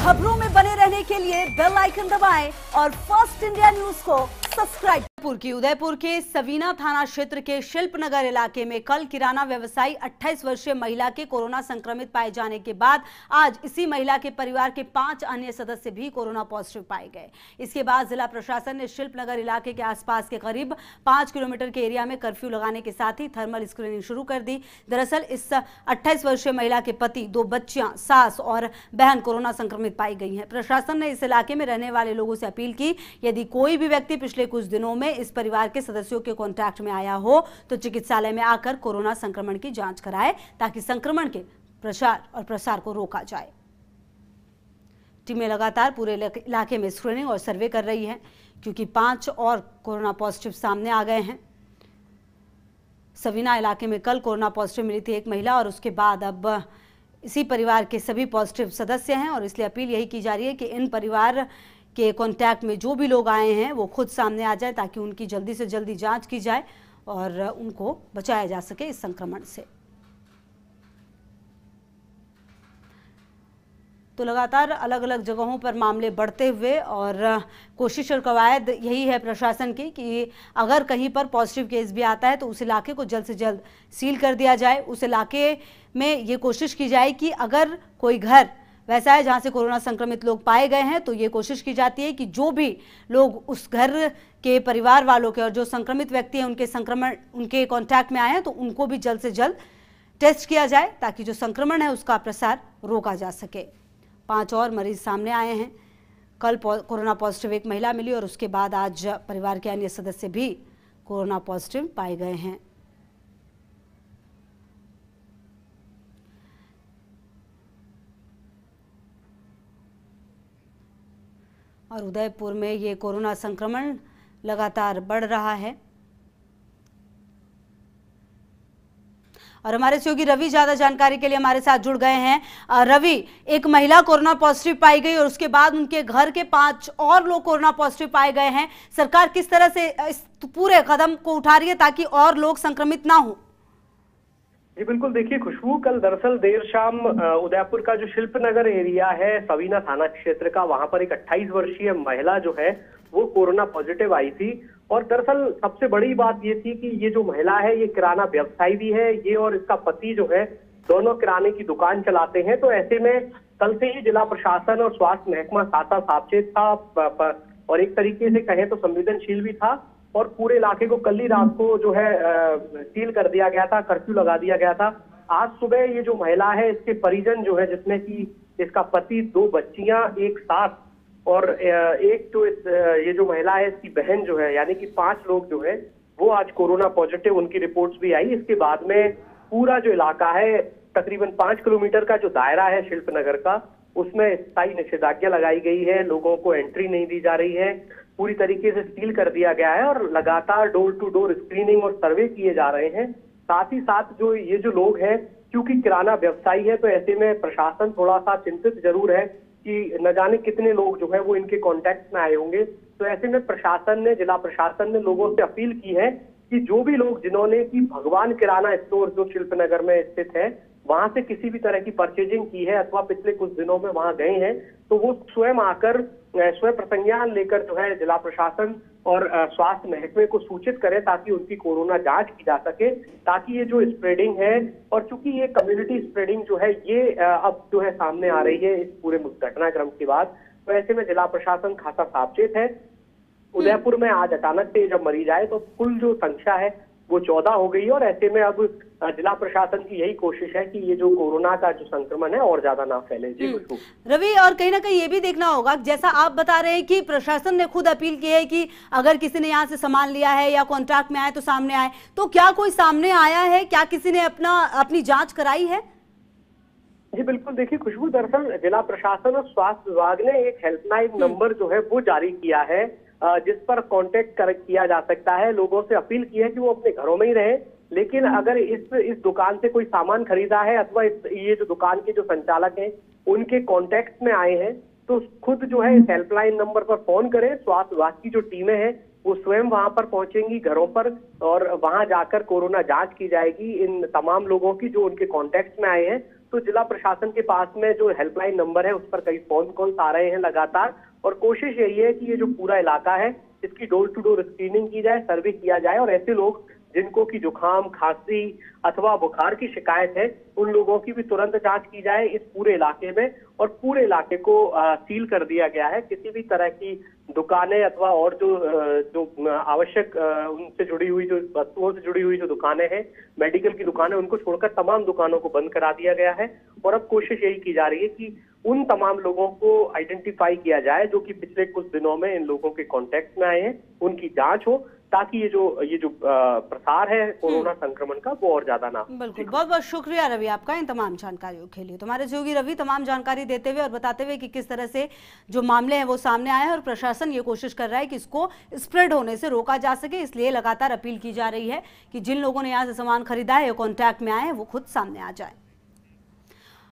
खबरों में बने रहने के लिए बेल आइकन दबाएँ और फ़र्स्ट इंडिया न्यूज़ को सब्सक्राइब उदयपुर की उदयपुर के सवीना थाना क्षेत्र के शिल्पनगर इलाके में कल किराना व्यवसायी 28 वर्षीय महिला के कोरोना संक्रमित पाए जाने के बाद आज इसी महिला के परिवार के पाँच अन्य सदस्य भी कोरोना पॉजिटिव पाए गए। इसके बाद जिला प्रशासन ने शिल्पनगर इलाके के आसपास के करीब पाँच किलोमीटर के एरिया में कर्फ्यू लगाने के साथ ही थर्मल स्क्रीनिंग शुरू कर दी। दरअसल इस अट्ठाईस वर्षीय महिला के पति, दो बच्चियाँ, सास और बहन कोरोना संक्रमित पाई गई है। प्रशासन ने इस इलाके में रहने वाले लोगों से अपील की, यदि कोई भी व्यक्ति पिछले कुछ दिनों में इस परिवार के सदस्यों के कॉन्टैक्ट में आया हो तो चिकित्सालय में आकर कोरोना संक्रमण की जाँच कराए, ताकि संक्रमण के प्रसार और प्रसार को रोका जाए। टीमें लगातार पूरे इलाके में स्क्रीनिंग और सर्वे कर रही हैं, क्योंकि पाँच और कोरोना पॉजिटिव सामने आ गए हैं। सवीना इलाके में कल कोरोना पॉजिटिव मिली थी एक महिला और उसके बाद अब इसी परिवार के सभी पॉजिटिव सदस्य हैं और इसलिए अपील यही की जा रही है कि इन परिवार के कांटेक्ट में जो भी लोग आए हैं, वो खुद सामने आ जाए ताकि उनकी जल्दी से जल्दी जाँच की जाए और उनको बचाया जा सके इस संक्रमण से। तो लगातार अलग अलग जगहों पर मामले बढ़ते हुए और कोशिश और कवायद यही है प्रशासन की कि अगर कहीं पर पॉजिटिव केस भी आता है तो उस इलाके को जल्द से जल्द सील कर दिया जाए। उस इलाके में ये कोशिश की जाए कि अगर कोई घर वैसा है, जहाँ से कोरोना संक्रमित लोग पाए गए हैं तो ये कोशिश की जाती है कि जो भी लोग उस घर के परिवार वालों के और जो संक्रमित व्यक्ति हैं, उनके संक्रमण, उनके कांटेक्ट में आए हैं तो उनको भी जल्द से जल्द टेस्ट किया जाए, ताकि जो संक्रमण है, उसका प्रसार रोका जा सके। पाँच और मरीज़ सामने आए हैं। कल कोरोना पॉजिटिव एक महिला मिली और उसके बाद आज परिवार के अन्य सदस्य भी कोरोना पॉजिटिव पाए गए हैं। और उदयपुर में ये कोरोना संक्रमण लगातार बढ़ रहा है। और हमारे सहयोगी रवि ज़्यादा जानकारी के लिए हमारे साथ जुड़ गए हैं। रवि, एक महिला कोरोना पॉजिटिव पाई गई और उसके बाद उनके घर के पाँच और लोग कोरोना पॉजिटिव पाए गए हैं। सरकार किस तरह से इस पूरे कदम को उठा रही है ताकि और लोग संक्रमित ना हो? जी, बिल्कुल। देखिए, खुशबू कल दरअसल देर शाम उदयपुर का जो शिल्पनगर एरिया है, सवीना थाना क्षेत्र का, वहाँ पर एक 28 वर्षीय महिला जो है, वो कोरोना पॉजिटिव आई थी। और दरअसल सबसे बड़ी बात ये थी कि ये जो महिला है, ये किराना व्यवसायी भी है, ये और इसका पति जो है, दोनों किराने की दुकान चलाते हैं। तो ऐसे में कल से ही जिला प्रशासन और स्वास्थ्य महकमा साता सावचेत था और एक तरीके से कहें तो संवेदनशील भी था। और पूरे इलाके को कल ही रात को जो है सील कर दिया गया था, कर्फ्यू लगा दिया गया था। आज सुबह ये जो महिला है, इसके परिजन जो है, जिसमें कि इसका पति, दो बच्चियाँ, एक साथ और एक जो इस ये जो महिला है, इसकी बहन जो है, यानी कि पाँच लोग जो है, वो आज कोरोना पॉजिटिव, उनकी रिपोर्ट्स भी आई। इसके बाद में पूरा जो इलाका है, तकरीबन पाँच किलोमीटर का जो दायरा है शिल्पनगर का, उसमें स्थायी निषेधाज्ञा लगाई गई है। लोगों को एंट्री नहीं दी जा रही है। पूरी तरीके से सील कर दिया गया है और लगातार डोर टू डोर स्क्रीनिंग और सर्वे किए जा रहे हैं। साथ ही साथ जो ये जो लोग हैं, क्योंकि किराना व्यवसायी है तो ऐसे में प्रशासन थोड़ा सा चिंतित ज़रूर है कि न जाने कितने लोग जो है वो इनके कॉन्टेक्ट में आए होंगे। तो ऐसे में प्रशासन ने, जिला प्रशासन ने लोगों से अपील की है कि जो भी लोग जिन्होंने की भगवान किराना स्टोर जो शिल्पनगर में स्थित है वहाँ से किसी भी तरह की परचेजिंग की है अथवा पिछले कुछ दिनों में वहाँ गए हैं तो वो स्वयं आकर स्वयं प्रसंज्ञान लेकर जो है जिला प्रशासन और स्वास्थ्य महकमे को सूचित करें ताकि उनकी कोरोना जाँच की जा सके, ताकि ये जो स्प्रेडिंग है और चूँकि ये कम्युनिटी स्प्रेडिंग जो है, ये अब जो है सामने आ रही है इस पूरे घटनाक्रम के बाद तो ऐसे में जिला प्रशासन खासा सावचेत है। उदयपुर में आज अचानक से जब मरीज़ आए तो कुल जो संख्या है वो चौदह हो गई और ऐसे में अब जिला प्रशासन की यही कोशिश है कि ये जो कोरोना का जो संक्रमण है और ज़्यादा ना फैले। जी हम्म। रवि और कहीं ना कहीं ये भी देखना होगा जैसा आप बता रहे हैं कि प्रशासन ने खुद अपील की है कि अगर किसी ने यहाँ से सामान लिया है या कॉन्ट्रैक्ट में आए तो सामने आए। तो क्या कोई सामने आया है? क्या किसी ने अपना अपनी जाँच कराई है? जी बिल्कुल। देखिए खुशबू दरअसल जिला प्रशासन और स्वास्थ्य विभाग ने एक हेल्पलाइन हम्म। नंबर जो है वो जारी किया है। जिस पर कांटेक्ट कर किया जा सकता है लोगों से अपील की है कि वो अपने घरों में ही रहे। लेकिन हम्म। अगर इस इस दुकान से कोई सामान खरीदा है अथवा इस ये जो दुकान के जो संचालक हैं उनके कांटेक्ट में आए हैं तो खुद जो है इस हेल्पलाइन नंबर पर फ़ोन करें। स्वास्थ्य विभाग की जो टीमें हैं वो स्वयं वहाँ पर पहुंचेंगी घरों पर और वहाँ जाकर कोरोना जाँच की जाएगी। इन तमाम लोगों की जो उनके कॉन्टेक्ट में आए हैं तो जिला प्रशासन के पास में जो हेल्पलाइन नंबर है उस पर कई फ़ोन कॉल्स आ रहे हैं लगातार। और कोशिश यही है कि ये जो पूरा इलाका है, इसकी डोर टू डोर स्क्रीनिंग की जाए सर्वे किया जाए और ऐसे लोग जिनको की जुकाम खांसी अथवा बुखार की शिकायत है, उन लोगों की भी तुरंत जाँच की जाए इस पूरे इलाके में और पूरे इलाके को सील कर दिया गया है। किसी भी तरह की दुकानें अथवा और जो जो आवश्यक उनसे जुड़ी हुई जो वस्तुओं से जुड़ी हुई जो दुकानें हैं, मेडिकल की दुकानें, उनको छोड़कर तमाम दुकानों को बंद करा दिया गया है। और अब कोशिश यही की जा रही है कि उन तमाम लोगों को आइडेंटिफाई किया जाए, जो कि पिछले कुछ दिनों में इन लोगों के कांटेक्ट में आए हैं, उनकी जाँच हो। ताकि ये जो ये जो प्रसार है कोरोना हम्म। संक्रमण का वो और ज़्यादा ना बिल्कुल बहुत बहुत शुक्रिया रवि आपका इन तमाम जानकारियों के लिए। तुम्हारे सहयोगी रवि तमाम जानकारी देते हुए और बताते हुए कि किस तरह से जो मामले हैं वो सामने आए हैं और प्रशासन ये कोशिश कर रहा है कि इसको स्प्रेड होने से रोका जा सके इसलिए लगातार अपील की जा रही है कि जिन लोगों ने यहाँ से सामान खरीदा है या कॉन्टैक्ट में आए हैं वो खुद सामने आ जाए।